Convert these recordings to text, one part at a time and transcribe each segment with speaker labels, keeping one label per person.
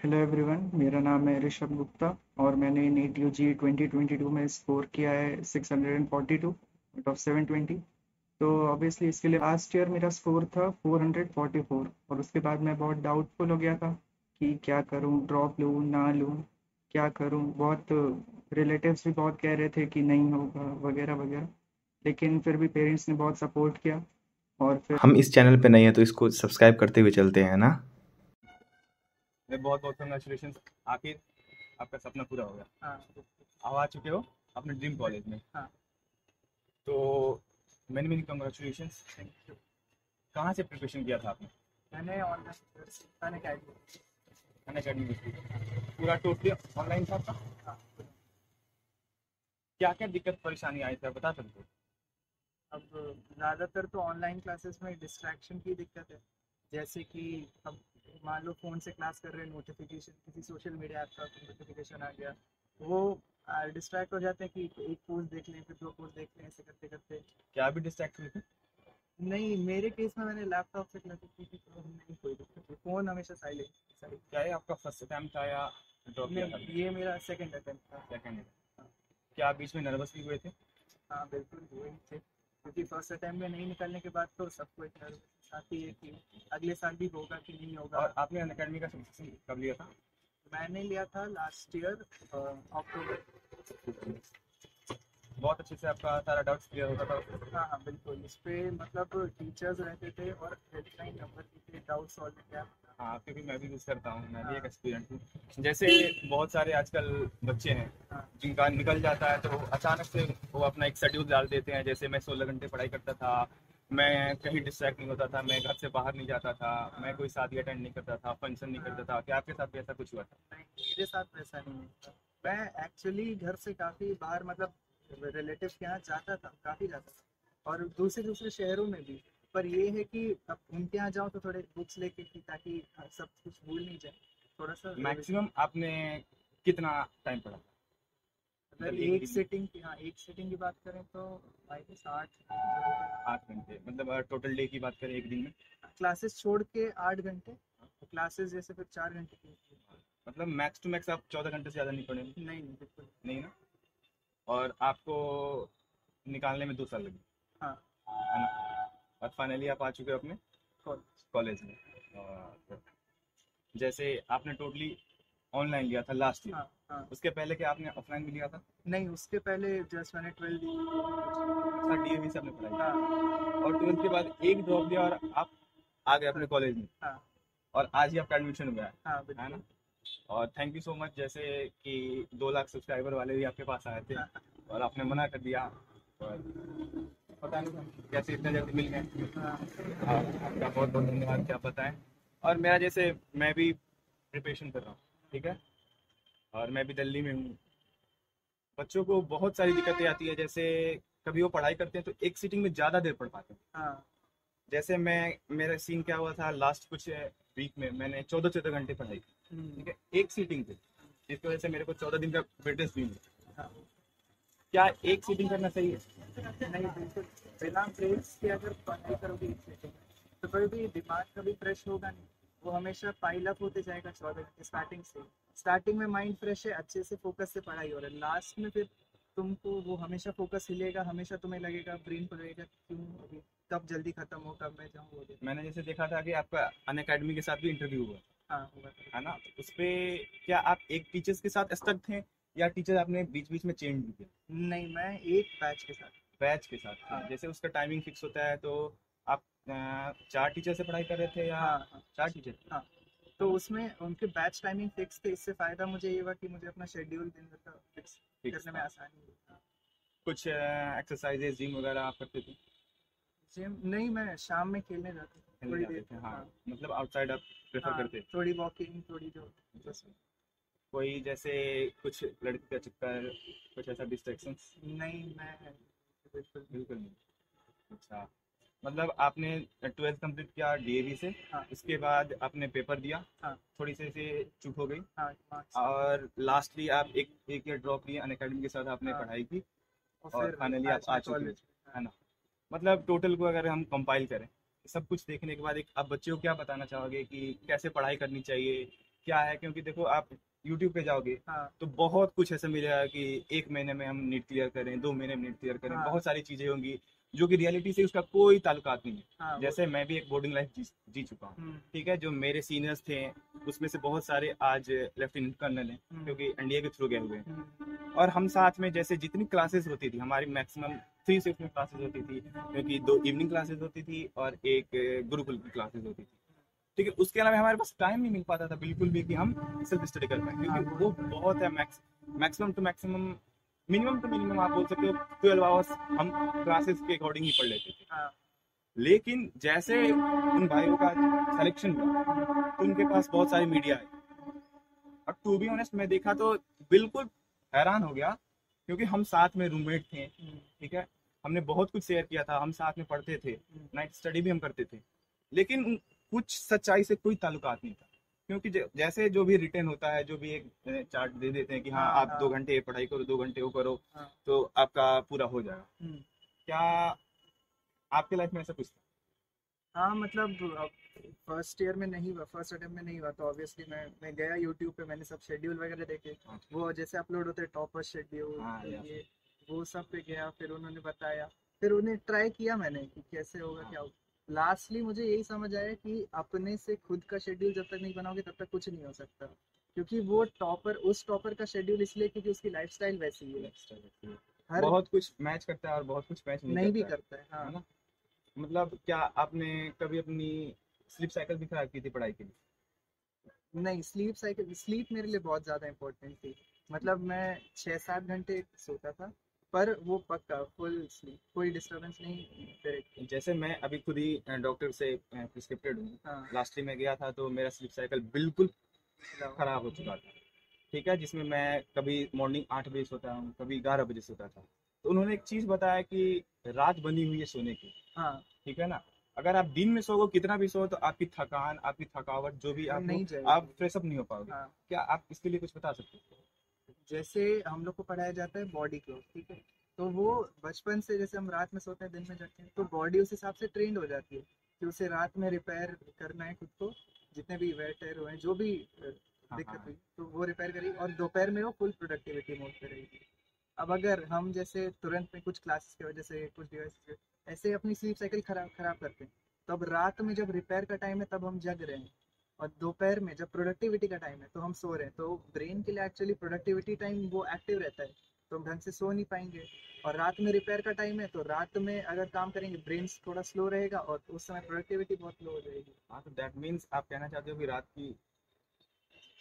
Speaker 1: Hello everyone मेरा नाम है ऋषभ गुप्ता और मैंने NEET U G twenty twenty two में स्कोर किया है six hundred and forty two out of seven twenty तो ऑब्वियसली इसके लिए लास्ट ईयर मेरा स्कोर था फोर हंड्रेड फोर्टी फोर और उसके बाद मैं बहुत डाउटफुल हो गया था कि क्या करूँ ड्रॉप लूँ, ना लूँ, क्या करूँ? बहुत रिलेटिव्स भी बहुत कह रहे थे कि नहीं होगा, वगैरह वगैरह. लेकिन फिर भी पेरेंट्स ने बहुत सपोर्ट किया और फिर
Speaker 2: हम इस चैनल पे नहीं है तो इसको सब्सक्राइब करते हुए चलते हैं ना?
Speaker 3: बहुत बहुत कंग्रेचुलेशन आखिर आपका सपना पूरा हो गया।
Speaker 1: हाँ।
Speaker 3: अब आ चुके हो अपने ड्रीम कॉलेज में।
Speaker 1: हाँ।
Speaker 3: तो मैनी मैनी कंग्रेचुलेशन कहाँ से प्रिपरेशन किया था आपने?
Speaker 1: मैंने ऑनलाइन
Speaker 3: पूरा टोटली ऑनलाइन था आपका?
Speaker 1: हाँ।
Speaker 3: क्या क्या दिक्कत परेशानी आई थी? बता सकते हो?
Speaker 1: अब ज़्यादातर तो ऑनलाइन क्लासेस में डिस्ट्रैक्शन की दिक्कत है। जैसे कि अब मान लो फ़ोन से क्लास कर रहे हैं नोटिफिकेशन किसी सोशल मीडिया ऐप का नोटिफिकेशन आ गया वो डिस्ट्रैक्ट हो जाते हैं कि एक पोस्ट देख लें फिर दो पोस्ट देख लें ऐसे करते करते।
Speaker 3: क्या भी डिस्ट्रैक्ट हुए थे?
Speaker 1: नहीं मेरे केस में मैंने लैपटॉप से क्लासेस की थी तो नहीं कोई दिक्कत फ़ोन हमेशा साइलेंट
Speaker 3: क्या ये आपका फ़र्स्ट अटैम्प्ट था या ड्रॉप किया था?
Speaker 1: ये मेरा सेकंड अटेम्प्ट था।
Speaker 3: सेकंड क्या आप बीच में नर्वस भी हुए थे?
Speaker 1: हाँ बिल्कुल हुए ही थे। क्योंकि फ़र्स्ट अटैम्प्ट में नहीं निकलने के बाद तो सबको एक नर्वस आती है कि अगले साल भी होगा कि नहीं होगा।
Speaker 3: और आपने अन अकेडमी का सब्सक्रिप्शन कब लिया था?
Speaker 1: मैंने लिया था लास्ट ईयर अक्टूबर
Speaker 3: बहुत अच्छे से आपका सारा डाउट्स क्लियर होता था।
Speaker 1: हाँ हाँ बिल्कुल। इस पे मतलब टीचर्स रहते थे और हेल्पलाइन नंबर थे डाउट सॉल्व क्या
Speaker 3: हाँ क्योंकि मैं भी यूज़ करता हूँ मैं भी एक एक्सपीरियंस हूँ। जैसे बहुत सारे आजकल बच्चे हैं
Speaker 1: हाँ।
Speaker 3: जिनका निकल जाता है तो अचानक से वो अपना एक शेड्यूल डाल देते हैं जैसे मैं सोलह घंटे पढ़ाई करता था मैं कहीं डिस्ट्रैक्ट नहीं होता था मैं घर से बाहर नहीं जाता था मैं कोई शादी अटेंड नहीं करता था फ़ंक्शन नहीं करता था क्या आपके साथ भी ऐसा कुछ हुआ था?
Speaker 1: मेरे साथ वैसा नहीं होता मैं एक्चुअली घर से काफ़ी बाहर मतलब रिलेटिव के यहाँ जाता था काफ़ी जाता था। और दूसरे दूसरे शहरों में भी। पर ये है कि अब उनके यहाँ जाओ तो थोड़े बुक्स लेके कि ताकि सब कुछ भूल नहीं जाए। थोड़ा सा
Speaker 3: मैक्सिमम आपने कितना टाइम पढ़ा?
Speaker 1: अगर
Speaker 3: मतलब एक
Speaker 1: एक सेटिंग की हाँ एक सेटिंग की बात करें तो आई गेस आठ
Speaker 3: आठ घंटे मतलब टोटल डे की बात करें एक दिन में?
Speaker 1: क्लासेस छोड़ के आठ घंटे क्लासेस जैसे फिर चार घंटे की
Speaker 3: मतलब मैक्स टू मैक्स आप चौदह घंटे से ज़्यादा नहीं पढ़े
Speaker 1: नहीं नहीं बिल्कुल।
Speaker 3: नहीं ना? और आपको निकालने में दो साल लगे।
Speaker 1: हाँ।
Speaker 3: है ना? और फाइनली आप आ चुके हो अपने
Speaker 1: कॉलेज
Speaker 3: में। और जैसे आपने टोटली ऑनलाइन लिया था लास्ट ईयर
Speaker 1: हाँ हाँ।
Speaker 3: उसके पहले क्या आपने ऑफलाइन भी लिया था?
Speaker 1: नहीं उसके पहले जस्ट मैंने ट्वेल्व दी
Speaker 3: अच्छा डीएवी से आपने पढ़ाई।
Speaker 1: हाँ।
Speaker 3: और ट्वेल्थ के बाद एक ड्रॉप दिया और आप आ गए अपने कॉलेज में।
Speaker 1: हाँ।
Speaker 3: और आज ही आपका एडमिशन हुआ है।
Speaker 1: हाँ
Speaker 3: है ना? और थैंक यू सो मच जैसे कि दो लाख सब्सक्राइबर वाले भी आपके पास आए थे। और आपने मना कर दिया। और पता नहीं कैसे इतने जल्दी मिल गए।
Speaker 1: हाँ
Speaker 3: और आपका बहुत बहुत धन्यवाद क्या बताएँ। और मेरा जैसे मैं भी प्रिपरेशन कर रहा हूँ ठीक है? और मैं भी दिल्ली में हूँ। बच्चों को बहुत सारी दिक्कतें आती है जैसे कभी वो पढ़ाई करते हैं तो एक सीटिंग में ज़्यादा देर पढ़ पाते हैं।
Speaker 1: हाँ।
Speaker 3: जैसे मैं मेरा सीन क्या हुआ था लास्ट कुछ वीक में मैंने चौदह चौदह घंटे पढ़ाई की,
Speaker 1: हम्म,
Speaker 3: ठीक है? एक सीटिंग पे जिसकी वजह से मेरे को चौदह दिन का रेस्ट भी मिला।
Speaker 1: हाँ।
Speaker 3: क्या एक सीटिंग करना सही है?
Speaker 1: नहीं बिल्कुल। बिना ब्रेक्स के अगर पढ़ाई करोगे सेटिंग तो कोई भी दिमाग कभी फ्रेश होगा नहीं। वो हमेशा पाइल अप होते जाएगा चौदह स्टार्टिंग से। स्टार्टिंग में माइंड फ्रेश है अच्छे से फोकस से पढ़ाई हो रहा है। लास्ट में फिर तुमको वो हमेशा फोकस हिलेगा हमेशा तुम्हें लगेगा ब्रेन को लगेगा क्यों अभी? कब जल्दी खत्म हो कब मैं जाऊँ
Speaker 3: मैंने जैसे देखा था कि आपका अन अकेडमी के साथ भी इंटरव्यू हुआ।
Speaker 1: हाँ
Speaker 3: है ना? तो उस पे क्या आप एक टीचर्स के साथ स्टक थे? या टीचर आपने बीच बीच में चेंज भी किया?
Speaker 1: नहीं मैं एक बैच के साथ।
Speaker 3: बैच के साथ
Speaker 1: हाँ।
Speaker 3: जैसे उसका टाइमिंग फिक्स होता है तो आप चार टीचर से पढ़ाई कर रहे थे या
Speaker 1: हाँ हाँ।
Speaker 3: चार टीचर
Speaker 1: हाँ। तो उसमें उनके बैच टाइमिंग फिक्स थे इससे फ़ायदा मुझे ये हुआ कि मुझे अपना शेड्यूल दिन भर का फिक्स करने में आसानी हुई हाँ।
Speaker 3: कुछ एक्सरसाइजेज जिम वगैरह आप करते थे?
Speaker 1: जिम नहीं मैं शाम में खेलने जाता था थोड़ी देर
Speaker 3: हाँ।
Speaker 1: हाँ,
Speaker 3: मतलब आउटसाइड आप प्रेफर
Speaker 1: हाँ,
Speaker 3: करते?
Speaker 1: थोड़ी वॉकिंग थोड़ी जो
Speaker 3: कोई जैसे कुछ लड़की का चक्कर कुछ ऐसा डिस्ट्रेक्शन
Speaker 1: नहीं मैं बिल्कुल नहीं।
Speaker 3: अच्छा। मतलब आपने ट्वेल्थ कंप्लीट किया डीएवी से
Speaker 1: हाँ।
Speaker 3: इसके बाद आपने पेपर दिया
Speaker 1: हाँ।
Speaker 3: थोड़ी सी से चुप हो गई।
Speaker 1: हाँ
Speaker 3: और लास्टली आप एक एक ईयर ड्रॉप लिए अन अकेडमी के साथ आपने
Speaker 1: हाँ।
Speaker 3: पढ़ाई की और finally आप आ चुके हो। है ना? मतलब टोटल को अगर हम कंपाइल करें सब कुछ देखने के बाद एक आप बच्चे को क्या बताना चाहोगे कि कैसे पढ़ाई करनी चाहिए क्या है? क्योंकि देखो आप यूट्यूब पे जाओगे
Speaker 1: हाँ।
Speaker 3: तो बहुत कुछ ऐसा मिलेगा कि एक महीने में हम नीट क्लियर करें दो महीने में नीट क्लियर करें
Speaker 1: हाँ।
Speaker 3: बहुत सारी चीज़ें होंगी जो कि रियलिटी से उसका कोई ताल्लुकात नहीं। है
Speaker 1: हाँ
Speaker 3: जैसे मैं भी एक बोर्डिंग लाइफ जी, जी चुका हूँ
Speaker 1: हम्म,
Speaker 3: ठीक है? जो मेरे सीनियर्स थे उसमें से बहुत सारे आज लेफ्टिनेंट कर्नल हैं
Speaker 1: हम्म,
Speaker 3: क्योंकि एनडीए के थ्रू गए हुए हैं।
Speaker 1: हम्म,
Speaker 3: और हम साथ में जैसे जितनी क्लासेस होती थी हमारी मैक्सिमम थ्री शिफ्ट में क्लासेस होती थी क्योंकि दो इवनिंग क्लासेस होती थी और एक गुरुकुल की क्लासेस होती थी। ठीक है उसके अलावा हमारे पास टाइम नहीं मिल पाता था बिल्कुल भी कि हम सेल्फ स्टडी कर पाए क्योंकि वो बहुत है max maximum two maximum minimum two minimum आप बोल सकते हो ट्वेल्व आवर्स हम क्लासेस के अकॉर्डिंग ही पढ़ लेते थे।
Speaker 1: हाँ।
Speaker 3: लेकिन जैसे उन भाइयों का सिलेक्शन हुआ तो उनके पास बहुत सारी मीडिया आई। और टू बी ऑनेस्ट मैं देखा तो बिल्कुल हैरान हो गया क्योंकि हम साथ में रूममेट थे
Speaker 1: हम्म,
Speaker 3: ठीक है? हमने बहुत कुछ शेयर किया था हम साथ में पढ़ते थे
Speaker 1: हम्म,
Speaker 3: नाइट स्टडी भी हम करते थे। लेकिन कुछ सच्चाई से कोई ताल्लुकात नहीं था क्योंकि जैसे जो भी रिटर्न होता है जो भी एक चार्ट दे देते हैं कि हाँ
Speaker 1: हाँ,
Speaker 3: आप
Speaker 1: हाँ।
Speaker 3: दो घंटे ये पढ़ाई करो दो घंटे वो करो
Speaker 1: हाँ।
Speaker 3: तो आपका पूरा हो जाएगा
Speaker 1: हम्म।
Speaker 3: क्या आपके लाइफ में ऐसा कुछ था
Speaker 1: हाँ मतलब फ़र्स्ट ईयर में नहीं हुआ फ़र्स्ट अटेम्प्ट में नहीं हुआ तो ऑब्वियसली मैं मैं गया यूट्यूब पे मैंने सब शेड्यूल वगैरह देखे
Speaker 3: हाँ।
Speaker 1: वो जैसे अपलोड होते टॉपर शेड्यूल
Speaker 3: हाँ,
Speaker 1: ये वो सब पे गया फिर उन्होंने बताया फिर उन्हें ट्राई किया मैंने कि कैसे होगा
Speaker 3: हाँ।
Speaker 1: क्या होगा लास्टली मुझे यही समझ आया कि अपने से खुद का शेड्यूल जब तक नहीं बनाओगे तब तक कुछ नहीं हो सकता। क्योंकि वो टॉपर उस टॉपर का शेड्यूल इसलिए क्योंकि उसकी लाइफस्टाइल वैसी है हर
Speaker 3: बहुत कुछ मैच करता है और बहुत कुछ मैच नहीं,
Speaker 1: नहीं भी
Speaker 3: करता
Speaker 1: है।
Speaker 3: है मतलब क्या आपने कभी अपनी स्लिप साइकिल भी खराब की थी पढ़ाई के लिए?
Speaker 1: नहीं स्लीप साइकिल स्लीप मेरे लिए बहुत ज़्यादा इम्पोर्टेंट थी। मतलब मैं छः सात घंटे सोता था। पर वो पक्का फुल स्लीप कोई डिस्टरबेंस नहीं डायरेक्ट
Speaker 3: जैसे मैं अभी खुद ही डॉक्टर से प्रिस्क्रिप्टेड हूँ।
Speaker 1: हाँ।
Speaker 3: लास्ट में गया था तो मेरा स्लिप साइकिल बिल्कुल खराब हो चुका था। ठीक है जिसमें मैं कभी मॉर्निंग आठ बजे सोता हूँ कभी ग्यारह बजे सोता था। तो उन्होंने एक चीज़ बताया कि रात बनी हुई है सोने की।
Speaker 1: हाँ।
Speaker 3: ठीक है ना? अगर आप दिन में सोओगे कितना भी सो तो आपकी थकान आपकी थकावट जो भी आप
Speaker 1: नहीं
Speaker 3: आप फ्रेश अप नहीं हो पाओगे।
Speaker 1: हाँ।
Speaker 3: क्या आप इसके लिए कुछ बता सकते हो?
Speaker 1: जैसे हम लोग को पढ़ाया जाता है बॉडी क्लॉक ठीक है? तो वो बचपन से जैसे हम रात में सोते हैं दिन में जगते हैं तो बॉडी उस हिसाब से ट्रेंड हो जाती है कि उसे रात में रिपेयर करना है खुद को जितने भी वेट टेयर हुए हैं जो भी
Speaker 3: हाँ,
Speaker 1: दिक्कत
Speaker 3: हाँ।
Speaker 1: हुई तो वो रिपेयर करेगी और दोपहर में वो फुल प्रोडक्टिविटी मोड पे रहेगी। अब अगर हम जैसे तुरंत में कुछ क्लासेस की वजह से कुछ डिवाइस ऐसे अपनी स्लीप साइकिल खराब खराब करते हैं तब रात में जब रिपेयर का टाइम है तब हम जग रहे हैं। और दोपहर में जब प्रोडक्टिविटी का टाइम है तो हम सो रहे हैं तो ब्रेन के लिए एक्चुअली प्रोडक्टिविटी टाइम वो एक्टिव रहता है तो हम ढंग से सो नहीं पाएँगे। और रात में रिपेयर का टाइम है तो रात में अगर काम करेंगे ब्रेन थोड़ा स्लो रहेगा और उस समय प्रोडक्टिविटी बहुत लो हो जाएगी।
Speaker 3: हाँ तो दैट मीन्स आप कहना चाहते हो कि रात की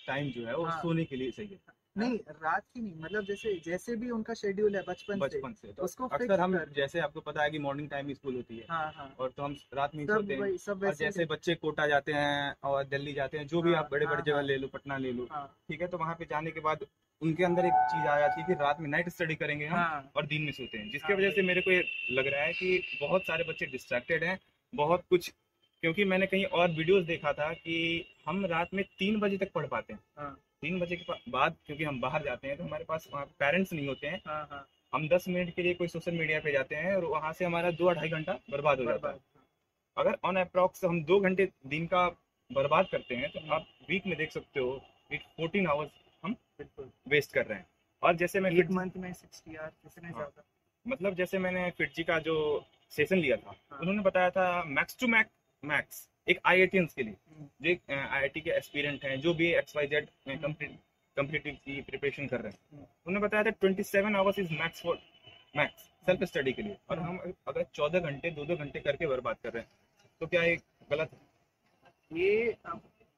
Speaker 3: टाइम जो है वो
Speaker 1: हाँ।
Speaker 3: सोने के लिए सही है।
Speaker 1: नहीं रात की नहीं मतलब जैसे जैसे भी उनका शेड्यूल है बचपन से
Speaker 3: बचपन से तो
Speaker 1: उसको
Speaker 3: अक्सर हम जैसे आपको पता है कि मॉर्निंग टाइम स्कूल होती है।
Speaker 1: हाँ हाँ।
Speaker 3: और तो हम रात में सोते हैं।
Speaker 1: सब
Speaker 3: और
Speaker 1: वैसे
Speaker 3: जैसे बच्चे कोटा जाते हैं और दिल्ली जाते हैं जो भी
Speaker 1: हाँ,
Speaker 3: आप बड़े बड़े
Speaker 1: हाँ,
Speaker 3: जगह
Speaker 1: हाँ।
Speaker 3: ले लो पटना ले लो ठीक है? तो वहाँ पे जाने के बाद उनके अंदर एक चीज़ आ जाती है कि रात में नाइट स्टडी करेंगे हम और दिन में सोते हैं। जिसकी वजह से मेरे को ये लग रहा है कि बहुत सारे बच्चे डिस्ट्रैक्टेड हैं बहुत कुछ क्योंकि मैंने कहीं और वीडियोस देखा था कि हम रात में तीन बजे तक पढ़ पाते हाँ। तीन बजे के बाद क्योंकि हम बाहर जाते हैं तो हमारे पास वहाँ पेरेंट्स नहीं होते हैं।
Speaker 1: हाँ हाँ।
Speaker 3: हम दस मिनट के लिए कोई सोशल मीडिया पे जाते हैं और वहाँ से हमारा दो अढ़ाई घंटा बर्बाद हो जाता है। अगर ऑन अप्रॉक्स हम दो घंटे दिन का बर्बाद करते हैं तो। आप वीक में देख सकते हो कि फोर्टीन आवर्स हम वेस्ट कर रहे हैं। और जैसे मैं
Speaker 1: एक
Speaker 3: फिट
Speaker 1: मंथ में सिक्सटी आवर
Speaker 3: हाँ। मतलब जैसे मैंने फिटजी का जो सेशन लिया था
Speaker 1: हाँ।
Speaker 3: उन्होंने बताया था मैक्स टू मैक्स मैक्स एक आई के लिए।
Speaker 1: हम्म,
Speaker 3: जो एक आई के एस्पिरेंट हैं जो भी एक्स वाई जेड
Speaker 1: हम्म।
Speaker 3: कम्पिटिटिव की प्रिपरेशन कर रहे हैं।
Speaker 1: हम्म।
Speaker 3: उन्होंने बताया था twenty seven hours is max for max self study के लिए। और हम अगर चौदह घंटे दो दो घंटे करके बर्बाद कर रहे हैं तो क्या ये गलत है?
Speaker 1: ये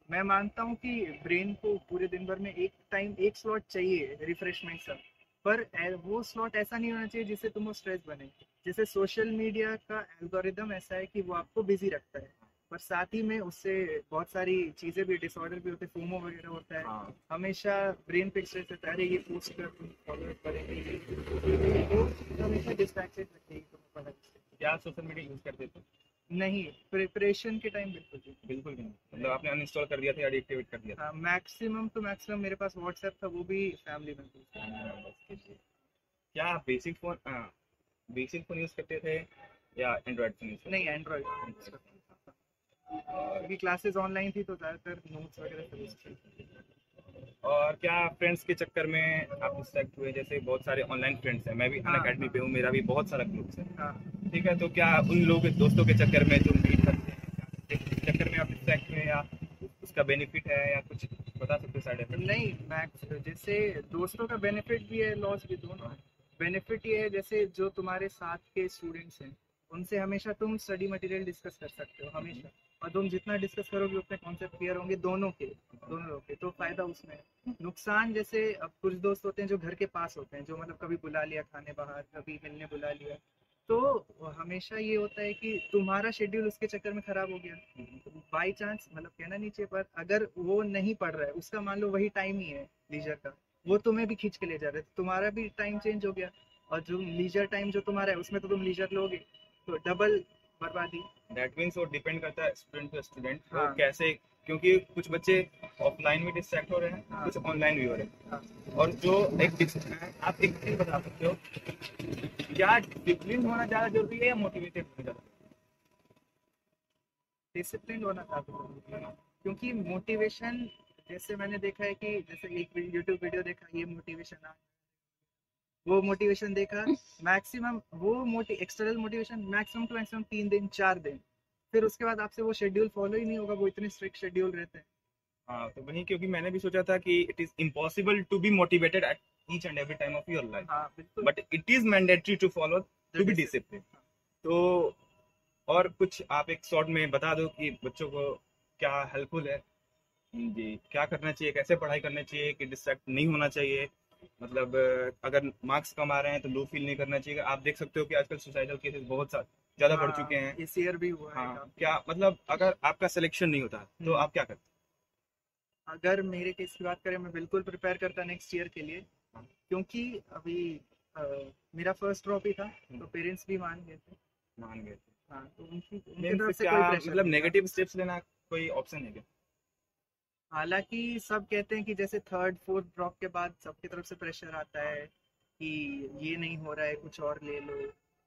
Speaker 1: मैं मानता हूँ कि ब्रेन को पूरे दिन भर में एक टाइम एक स्लॉट चाहिए रिफ्रेशमेंट का। पर वो स्लॉट ऐसा नहीं होना चाहिए जिससे तुम वो स्ट्रेस बने। जैसे सोशल मीडिया का एल्गोरिदम ऐसा है कि वो आपको बिज़ी रखता है। पर साथ ही में उससे बहुत सारी चीज़ें भी डिसऑर्डर भी होते हैं फोमो वगैरह होता है।
Speaker 3: हाँ।
Speaker 1: हमेशा ब्रेन पे स्ट्रेस रहता है अरे ये पोस्ट कर तुम फॉलो करेंगे। वो हमेशा डिस्ट्रैक्टेड रखेगी तुम्हें पता है।
Speaker 3: क्या सोशल मीडिया यूज़ करते थे
Speaker 1: नहीं प्रिपरेशन के टाइम बिल्कुल भी
Speaker 3: बिल्कुल भी नहीं मतलब आपने अनइंस्टॉल कर दिया था या डीएक्टिवेट कर दिया था?
Speaker 1: मैक्सिमम टू मैक्सिमम मेरे पास व्हाट्सएप था वो भी फैमिली में।
Speaker 3: क्या basic phone basic phone use करते थे या एंड्रॉइड फ़ोन यूज़
Speaker 1: नहीं एंड्रॉइड क्योंकि क्लासेस ऑनलाइन थी तो ज़्यादातर नोट्स वगैरह सब उससे
Speaker 3: और क्या फ्रेंड्स के चक्कर में आप डिस्ट्रैक्ट हुए? जैसे बहुत सारे ऑनलाइन फ्रेंड्स हैं। मैं भी अन
Speaker 1: हाँ,
Speaker 3: अकेडमी
Speaker 1: हाँ।
Speaker 3: पे हूँ मेरा भी बहुत सारा ग्रुप्स है।
Speaker 1: हाँ।
Speaker 3: ठीक है तो क्या उन लोग दोस्तों के चक्कर में जो मीट करते हैं चक्कर में आप डिस्ट्रैक्ट हुए या उसका बेनिफिट है या कुछ बता सकते हो साइड इफ़ेक्ट
Speaker 1: नहीं मैक्स जैसे दोस्तों का बेनिफिट भी है लॉस भी दोनों है। बेनिफिट ये है जैसे जो तुम्हारे साथ के स्टूडेंट्स हैं उनसे हमेशा तुम स्टडी मटेरियल डिस्कस कर सकते हो हमेशा। और तुम जितना डिस्कस करोगे, उतने कॉन्सेप्ट क्लियर होंगे दोनों के, दोनों लोग के। तो फ़ायदा उसमें नुकसान जैसे, अब कुछ दोस्त होते हैं जो घर के पास होते हैं, जो मतलब कभी बुला लिया खाने बाहर, कभी मिलने बुला लिया। तो हमेशा ये होता है कि तुम्हारा शेड्यूल उसके चक्कर में खराब हो गया। बाई चांस मतलब कहना नहीं चाहिए पर अगर वो नहीं पढ़ रहा है, उसका मान लो वही टाइम ही है लीजर का। वो तुम्हें भी खींच के ले जा रहे हैं। तुम्हारा भी टाइम चेंज हो गया। और जो लीजर टाइम जो तुम्हारा है, उसमें तो तुम लीजर लोगे। तो डबल बर्बादी
Speaker 3: दैट मीन्स वो डिपेंड करता है स्टूडेंट टू स्टूडेंट वो
Speaker 1: हाँ।
Speaker 3: कैसे क्योंकि कुछ बच्चे ऑफलाइन भी डिस्ट्रैक्ट हो रहे हैं
Speaker 1: हाँ।
Speaker 3: कुछ ऑनलाइन भी हो रहे हैं
Speaker 1: हाँ।
Speaker 3: और जो एक आप एक चीज़ बता सकते हो क्या डिसिप्लिन होना ज़्यादा ज़रूरी है या मोटिवेटेड होना ज़्यादा
Speaker 1: डिसिप्लिन होना ज़्यादा ज़रूरी क्योंकि मोटिवेशन जैसे मैंने देखा है कि जैसे एक यूट्यूब वीडियो देखा ये मोटिवेशन आ वो मोटिवेशन देखा मैक्सिमम वो मोटि external motivation maximum two maximum तीन दिन चार दिन। फिर उसके बाद आपसे वो शेड्यूल फॉलो ही नहीं होगा वो इतने स्ट्रिक्ट शेड्यूल रहते हैं।
Speaker 3: हाँ तो वही क्योंकि मैंने भी सोचा था कि it is impossible to be motivated at each and every time of your life but it is mandatory to follow to be discipline तो और कुछ आप एक शॉर्ट में बता दो कि बच्चों को क्या हेल्पफुल है? जी क्या करना चाहिए? कैसे पढ़ाई करना चाहिए कि डिस्ट्रैक्ट नहीं होना चाहिए? मतलब अगर मार्क्स कम आ रहे हैं तो लो फील नहीं करना चाहिए। आप देख सकते हो कि आजकल सुसाइडल केसेस बहुत ज़्यादा बढ़ चुके हैं।
Speaker 1: इस ईयर भी हुआ हाँ काफ़ी।
Speaker 3: क्या मतलब अगर आपका सिलेक्शन नहीं होता तो
Speaker 1: हम्म।
Speaker 3: आप क्या करते?
Speaker 1: अगर मेरे केस की बात करें मैं बिल्कुल प्रिपेयर करता नेक्स्ट ईयर के लिए। क्योंकि अभी अ, मेरा फ़र्स्ट ड्रॉप ही था
Speaker 3: हम्म।
Speaker 1: तो पेरेंट्स भी मान गए थे।
Speaker 3: मान गए थे।
Speaker 1: हाँ तो उनकी उनकी से
Speaker 3: क्या
Speaker 1: कोई
Speaker 3: मतलब नेगेटिव स्टेप्स लेना कोई ऑप्शन है क्या?
Speaker 1: हालाँकि सब कहते हैं कि जैसे थर्ड फोर्थ ड्रॉप के बाद सबकी तरफ़ से प्रेशर आता है कि ये नहीं हो रहा है कुछ और ले लो।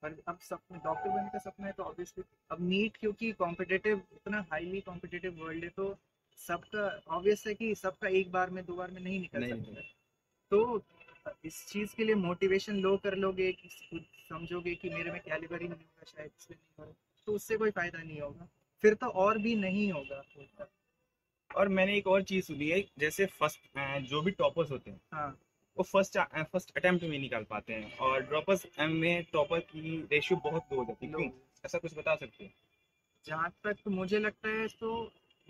Speaker 1: पर अब सपने डॉक्टर बनने का सपना है तो ऑब्वियसली अब नीट क्योंकि कॉम्पिटेटिव इतना हाईली कॉम्पिटेटिव वर्ल्ड है तो सबका ऑब्वियस है कि सबका एक बार में दो बार में नहीं निकल
Speaker 3: नहीं
Speaker 1: सकता है। तो इस चीज़ के लिए मोटिवेशन लो कर लोगे कि समझोगे कि मेरे में कैलिबर ही नहीं होगा शायद इसलिए नहीं हो रहा तो उससे कोई फ़ायदा नहीं होगा। फिर तो और भी नहीं होगा।
Speaker 3: और मैंने एक और चीज़ सुनी है जैसे फ़र्स्ट जो भी टॉपर्स होते हैं
Speaker 1: हाँ।
Speaker 3: वो फ़र्स्ट फ़र्स्ट अटेम्प्ट में निकाल पाते हैं और ड्रॉपर्स में टॉपर की रेशियो बहुत लो हो जाती है। क्यों? ऐसा कुछ बता सकते हैं?
Speaker 1: जहाँ तक तो मुझे लगता है तो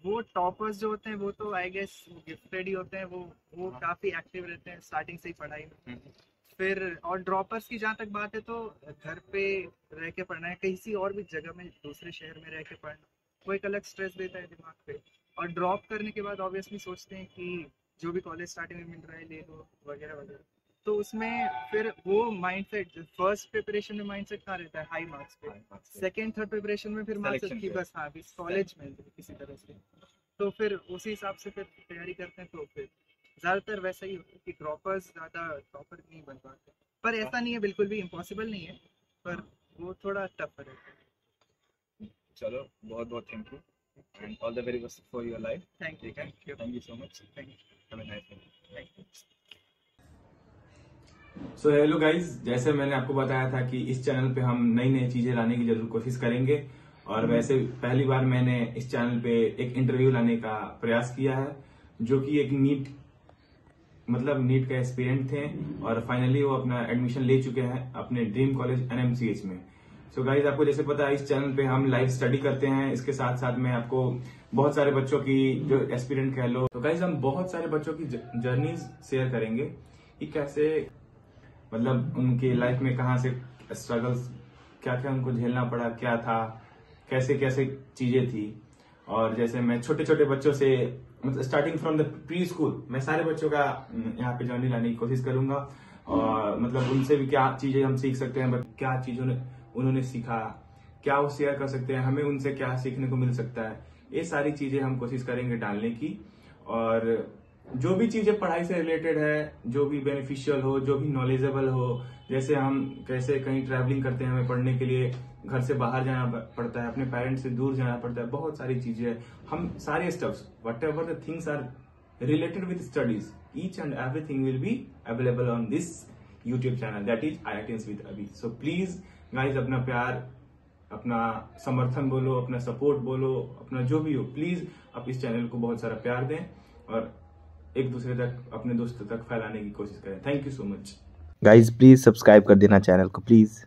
Speaker 1: वो टॉपर्स जो होते हैं वो तो आई गेस गिफ्टेड ही होते हैं वो वो
Speaker 3: हाँ।
Speaker 1: काफ़ी एक्टिव रहते हैं स्टार्टिंग से ही पढ़ाई में।
Speaker 3: हम्म।
Speaker 1: फिर और ड्रॉपर्स की जहाँ तक बात है तो घर पे रह के पढ़ना है किसी और भी जगह में दूसरे शहर में रह के पढ़ना वो एक अलग स्ट्रेस देता है दिमाग पे। और ड्रॉप करने के बाद ऑब्वियसली सोचते हैं कि जो भी कॉलेज स्टार्टिंग में मिल रहा है ले लो वगैरह वगैरह। तो उसमें फिर वो माइंडसेट फ़र्स्ट प्रिपरेशन में माइंडसेट कहाँ रहता है? हाई मार्क्स पे। सेकेंड थर्ड प्रिपरेशन में फिर मार्क्स की बस हाँ बस कॉलेज में किसी तरह से। तो फिर उसी हिसाब से फिर तैयारी करते हैं तो फिर ज़्यादातर वैसा ही होता है कि ड्रॉपर्स ज़्यादा ड्रॉपर नहीं बन पाते। पर ऐसा नहीं है बिल्कुल भी इम्पॉसिबल नहीं है पर वो थोड़ा टफ रहता है।
Speaker 3: चलो बहुत बहुत thank you all the very best for your life
Speaker 1: thank you
Speaker 3: ठीक है
Speaker 1: thank you
Speaker 3: thank you so much
Speaker 1: thank you
Speaker 3: have a nice day
Speaker 1: thank
Speaker 2: so hello guys जैसे मैंने आपको बताया था कि इस चैनल पे हम नई नई चीज़ें लाने की ज़रूर कोशिश करेंगे। और वैसे पहली बार मैंने इस चैनल पे एक इंटरव्यू लाने का प्रयास किया है जो कि एक नीट मतलब नीट का एक्सपीरियंट थे। और फाइनली वो अपना एडमिशन ले चुके हैं अपने ड्रीम कॉलेज एनएमसीएच में। सो गाइज़ आपको जैसे पता है, इस चैनल पे हम लाइव स्टडी करते हैं। इसके साथ साथ में आपको बहुत सारे बच्चों की जो एस्पिरेंट कह लो। तो गाइज़ हम बहुत सारे बच्चों की जर्नीज शेयर करेंगे कि कैसे मतलब उनकी लाइफ में कहाँ से स्ट्रगल्स क्या क्या उनको झेलना पड़ा, क्या था, कैसे कैसे चीज़ें थी। और जैसे मैं छोटे छोटे बच्चों से मतलब starting from the pre school मैं सारे बच्चों का यहाँ पे जर्नी लाने की कोशिश करूँगा। और मतलब उनसे भी क्या चीज़ें हम सीख सकते हैं क्या चीज़ों ने उन्होंने सीखा, क्या वो शेयर कर सकते हैं, हमें उनसे क्या सीखने को मिल सकता है? ये सारी चीज़ें हम कोशिश करेंगे डालने की। और
Speaker 3: जो भी चीज़ें पढ़ाई से रिलेटेड है, जो भी बेनिफिशियल हो, जो भी नॉलेजेबल हो, जैसे हम कैसे कहीं ट्रैवलिंग करते हैं हमें पढ़ने के लिए, घर से बाहर जाना पड़ता है, अपने पेरेंट्स से दूर जाना पड़ता है, बहुत सारी चीज़ें हम सारे steps whatever the things are related with studies each and everything will be available on this YouTube channel that is I with Abhi so please guys अपना प्यार, अपना समर्थन बोलो, अपना सपोर्ट बोलो, अपना जो भी हो प्लीज़ आप इस चैनल को बहुत सारा प्यार दें और एक दूसरे तक, अपने दोस्तों तक फैलाने की कोशिश करें। Thank you so much
Speaker 4: guys please subscribe कर देना चैनल को प्लीज़